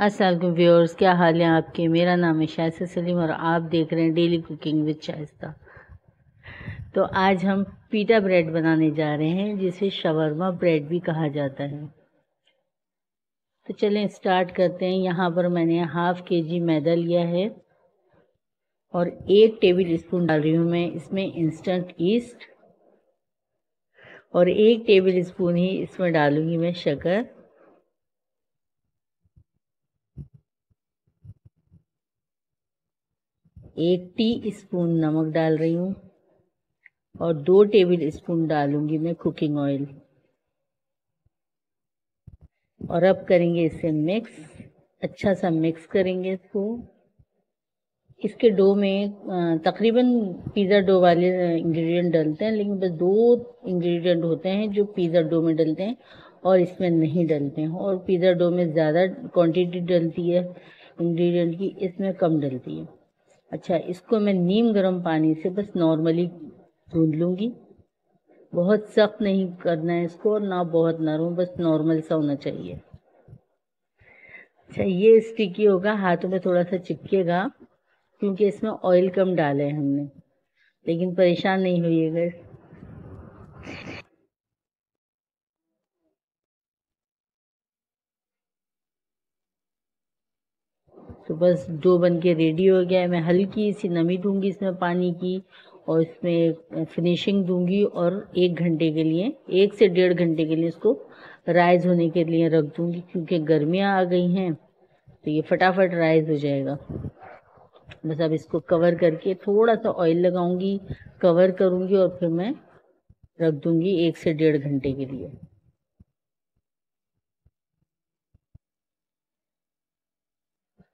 अस्सलाम व्यूअर्स क्या हाल है आपके? मेरा नाम है शायद सलीम और आप देख रहे हैं डेली कुकिंग विद शाइस्ता तो आज हम पीटा ब्रेड बनाने जा रहे हैं, जिसे शवरमा ब्रेड भी कहा जाता है। तो चलें स्टार्ट करते हैं। यहाँ पर मैंने हाफ़ के जी मैदा लिया है और एक टेबल स्पून डाल रही हूँ मैं। इसमें इंस्टेंट ईस्ट और एक टेबल स्पून ही इसमें डालूँगी मैं शक्कर। एक टी स्पून नमक डाल रही हूँ और दो टेबल स्पून डालूँगी मैं कुकिंग ऑयल। और अब करेंगे इसे मिक्स। अच्छा सा मिक्स करेंगे इसको। इसके डो में तकरीबन पिज़्ज़ा डो वाले इंग्रेडिएंट डलते हैं, लेकिन बस दो इंग्रेडिएंट होते हैं जो पिज़्ज़ा डो में डलते हैं और इसमें नहीं डलते हैं। और पिज़्ज़ा डो में ज़्यादा क्वांटिटी डलती है इंग्रेडिएंट की, इसमें कम डलती है। अच्छा इसको मैं नीम गर्म पानी से बस नॉर्मली गूंद लूँगी। बहुत सख्त नहीं करना है इसको और ना बहुत नरम, बस नॉर्मल सा होना चाहिए। अच्छा ये स्टिकी होगा, हाथों में थोड़ा सा चिपकेगा, क्योंकि इसमें ऑयल कम डाले हैं हमने। लेकिन परेशान नहीं होइएगा। तो बस डो बन के रेडी हो गया है। मैं हल्की सी नमी दूँगी इसमें पानी की और इसमें फिनिशिंग दूँगी और एक घंटे के लिए, एक से डेढ़ घंटे के लिए इसको राइज होने के लिए रख दूँगी क्योंकि गर्मियाँ आ गई हैं तो ये फटाफट राइज हो जाएगा। बस अब इसको कवर करके थोड़ा सा ऑयल लगाऊँगी, कवर करूँगी और फिर मैं रख दूँगी एक से डेढ़ घंटे के लिए।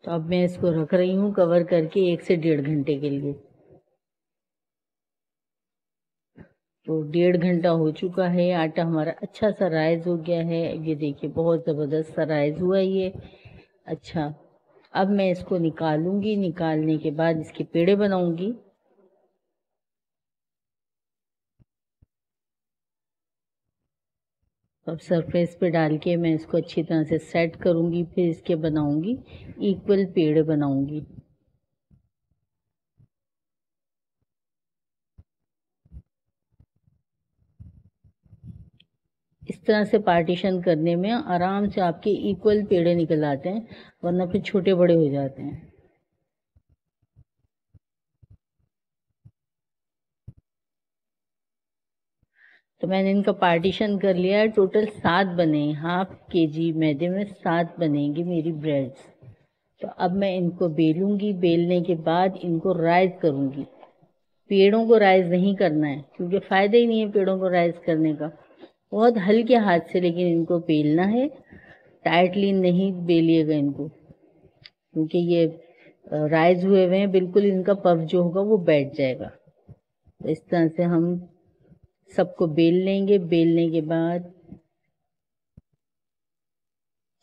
तो अब मैं इसको रख रही हूँ कवर करके एक से डेढ़ घंटे के लिए। तो डेढ़ घंटा हो चुका है, आटा हमारा अच्छा सा राइज हो गया है। ये देखिए, बहुत ज़बरदस्त सा राइज हुआ ये। अच्छा अब मैं इसको निकालूँगी। निकालने के बाद इसके पेड़े बनाऊँगी। अब सरफेस पे डाल के मैं इसको अच्छी तरह से सेट करूँगी, फिर इसके बनाऊँगी इक्वल पेड़ बनाऊँगी। इस तरह से पार्टीशन करने में आराम से आपके इक्वल पेड़े निकल आते हैं, वरना फिर छोटे बड़े हो जाते हैं। तो मैंने इनका पार्टीशन कर लिया है टोटल सात बने हाफ़ के जी मैदे में सात बनेंगे मेरी ब्रेड्स तो अब मैं इनको बेलूँगी। बेलने के बाद इनको राइज करूँगी। पेड़ों को राइज नहीं करना है, क्योंकि फ़ायदा ही नहीं है पेड़ों को राइज करने का। बहुत हल्के हाथ से लेकिन इनको बेलना है। टाइटली नहीं बेलिएगा इनको। क्योंकि ये राइज हुए हुए हैं। बिल्कुल इनका पफ जो होगा वो बैठ जाएगा। तो इस तरह से हम सबको बेल लेंगे, बेलने के बाद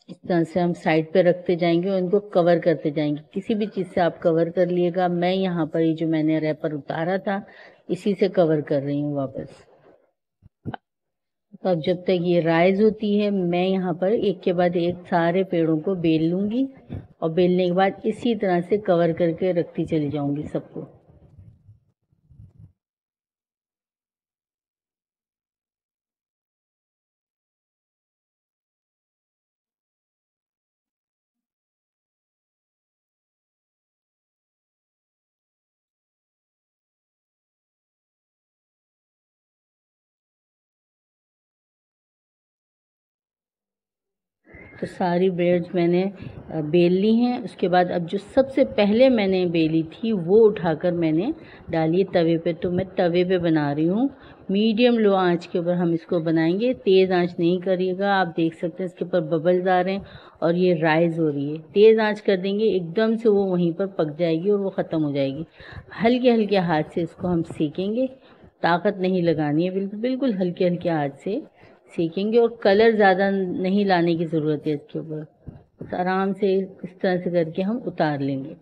इस तरह से हम साइड पे रखते जाएँगे और इनको कवर करते जाएँगे। किसी भी चीज़ से आप कवर कर लिएगा। मैं यहाँ पर ये जो मैंने रैपर उतारा था, इसी से कवर कर रही हूँ वापस। तो अब जब तक ये राइज होती है, मैं यहाँ पर एक के बाद एक सारे पेड़ों को बेल लूँगी और बेलने के बाद इसी तरह से कवर करके रखती चली जाऊँगी सबको। तो सारी ब्रेड्स मैंने बेल ली हैं। उसके बाद अब जो सबसे पहले मैंने बेली थी, वो उठाकर मैंने डाली तवे पे। तो मैं तवे पे बना रही हूँ। मीडियम लो आँच के ऊपर हम इसको बनाएँगे। तेज़ आँच नहीं करिएगा। आप देख सकते हैं इसके ऊपर बबल्स आ रहे हैं और ये राइज हो रही है। तेज़ आँच कर देंगे, एकदम से वो वहीं पर पक जाएगी और वो ख़त्म हो जाएगी। हल्के हल्के हाथ से इसको हम सेकेंगे। ताकत नहीं लगानी है बिल्कुल बिल्कुल हल्के हल्के हाथ से। सीखेंगे और कलर ज़्यादा नहीं लाने की ज़रूरत है इसके ऊपर। तो आराम से इस तरह से करके हम उतार लेंगे।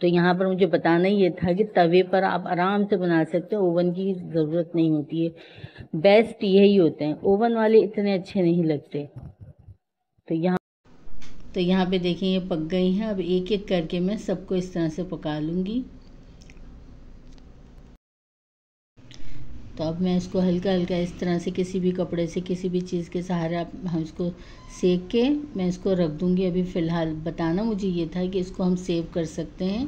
तो यहाँ पर मुझे बताना ये था कि तवे पर आप आराम से बना सकते हो, ओवन की ज़रूरत नहीं होती है। बेस्ट यही होते हैं, ओवन वाले इतने अच्छे नहीं लगते। तो यहाँ तो यहाँ पे देखें ये पक गई हैं। अब एक एक करके मैं सबको इस तरह से पका लूँगी। तो अब मैं इसको हल्का हल्का इस तरह से किसी भी कपड़े से, किसी भी चीज़ के सहारे आप, हम इसको सेक के मैं इसको रख दूँगी। अभी फ़िलहाल बताना मुझे ये था कि इसको हम सेव कर सकते हैं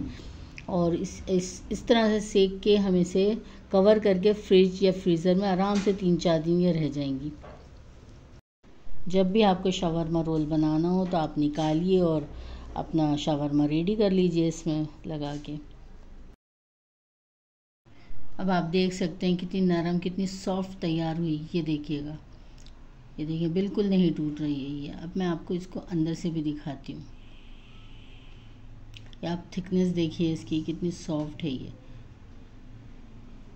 और इस इस इस तरह से सेक के हम इसे कवर करके फ्रिज या फ्रीज़र में आराम से तीन चार दिन ये रह जाएँगी। जब भी आपको शावरमा रोल बनाना हो तो आप निकालिए और अपना शावरमा रेडी कर लीजिए इसमें लगा के। अब आप देख सकते हैं कितनी नरम, कितनी सॉफ्ट तैयार हुई। ये देखिएगा। ये देखिए, बिल्कुल नहीं टूट रही है ये। अब मैं आपको इसको अंदर से भी दिखाती हूँ। आप थिकनेस देखिए इसकी, कितनी सॉफ्ट है ये।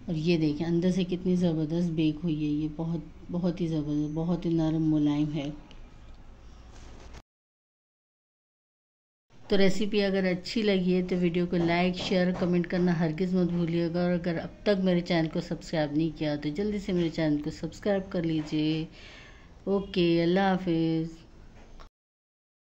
और ये देखिए, अंदर से कितनी ज़बरदस्त बेक हुई है ये। बहुत बहुत ही ज़बरदस्त, बहुत ही नरम मुलायम है। तो रेसिपी अगर अच्छी लगी है तो वीडियो को लाइक शेयर कमेंट करना हरगिज़ मत भूलिएगा और अगर अब तक मेरे चैनल को सब्सक्राइब नहीं किया तो जल्दी से मेरे चैनल को सब्सक्राइब कर लीजिए। ओके अल्लाह हाफिज़।